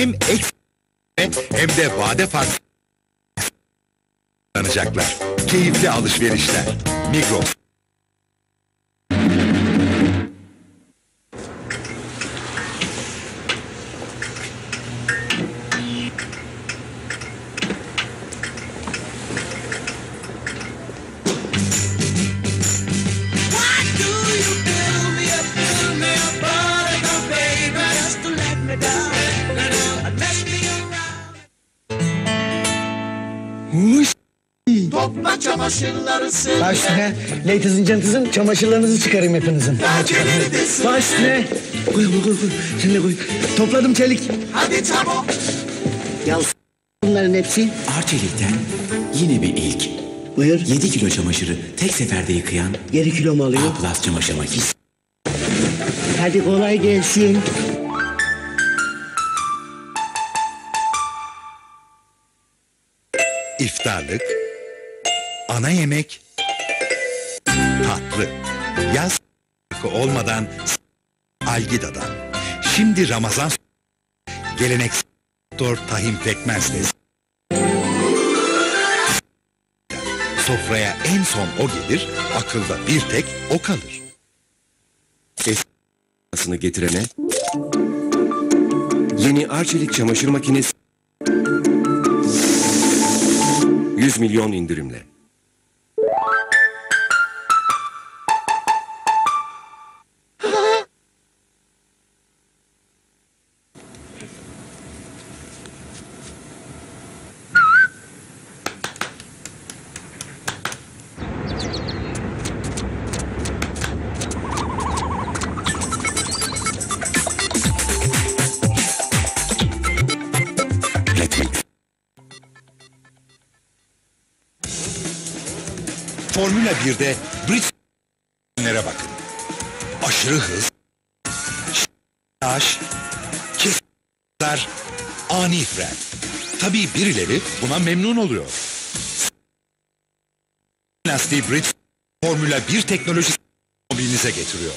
hem ek hem de vade farklı kullanacaklar. Keyifli alışverişler. Migros. Topla çamaşırları sil. Baş ne? Leytizin centizin çamaşırlarınızı çıkarayım hepinizin. Baş ne? Koy koy koy. Sen de koy. Topladım çelik. Hadi çabuk. Ya bunların hepsi. Arçelik'ten yine bir ilk. Buyur. 7 kilo çamaşırı tek seferde yıkayan Geri kilo mu alıyor? A çamaşır makinesi. Hadi kolay gelsin. İftarlık, ana yemek, tatlı. Yaz olmadan Algida'dan. Şimdi Ramazan geleneksel doktor tahin pekmezle sofraya en son o gelir, akılda bir tek o kalır. Sını getirene yeni Arçelik çamaşır makinesi 100 milyon indirimle. Formula 1'de Bridge'lere bakın. Aşırı hız, yağış, kesler, ani fren. Tabii birileri buna memnun oluyor. Lastiği Bridge Formula 1 teknolojisi mobilinize getiriyor.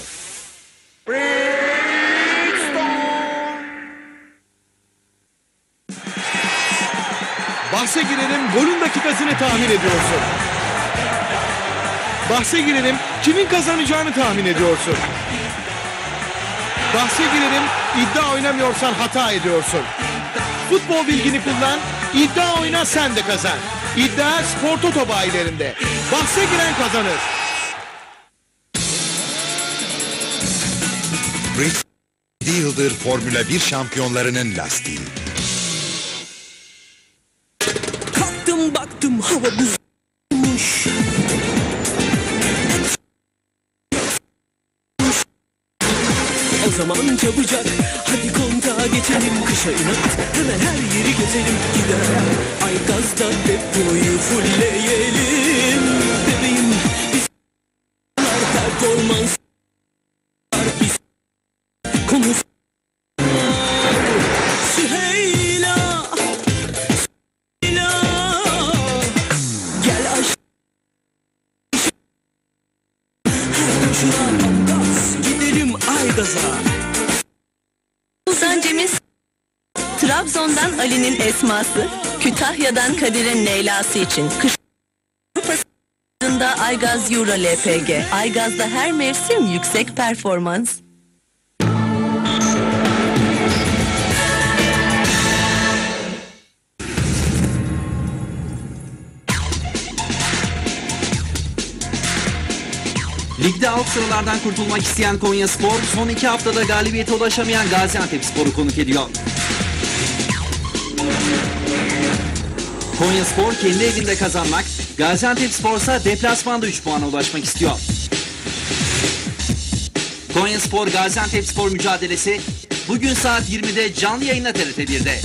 Bahse girelim golün dakikasını tahmin ediyorsun. Bahse girelim kimin kazanacağını tahmin ediyorsun. Bahse girelim iddia oynamıyorsan hata ediyorsun. Futbol bilgini kullan, iddia oyna sen de kazan. İddia Spor Toto bayilerinde. Bahse giren kazanır. Bridge 7 yıldır Formula 1 şampiyonlarının lastiği. Kalktım baktım hava buzmuş O zaman çabucak hadi kontağa geçelim. Kışa inat hemen her yeri gezelim. Gider ay gazda depoyu fullleyelim. Bebeğim biz performans biz konuş Süheyla Gel aşk gidelim Aygaz'a Sultan Cemiz Trabzon'dan Ali'nin esması, Kütahya'dan Kadir'in Leyla'sı için kış Aygaz Euro LPG. Aygaz'da her mevsim yüksek performans. Ligde alt sıralardan kurtulmak isteyen Konya Spor son iki haftada galibiyete ulaşamayan Gaziantep Spor'u konuk ediyor. Konya Spor kendi evinde kazanmak, Gaziantep Spor ise deplasmanda 3 puana ulaşmak istiyor. Konya Spor Gaziantep Spor mücadelesi bugün saat 20'de canlı yayınla TRT 1'de.